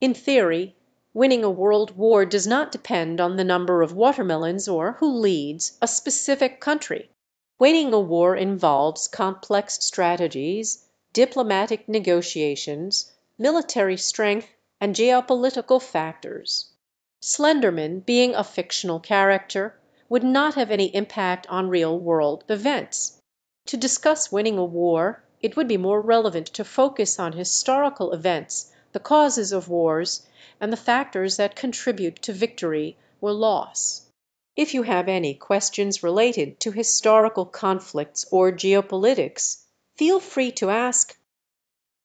In theory, winning a world war does not depend on the number of watermelons or who leads a specific country. Winning a war involves complex strategies, diplomatic negotiations, military strength, and geopolitical factors. Slenderman, being a fictional character, would not have any impact on real world events. To discuss winning a war, it would be more relevant to focus on historical events, the causes of wars, and the factors that contribute to victory or loss. If you have any questions related to historical conflicts or geopolitics, feel free to ask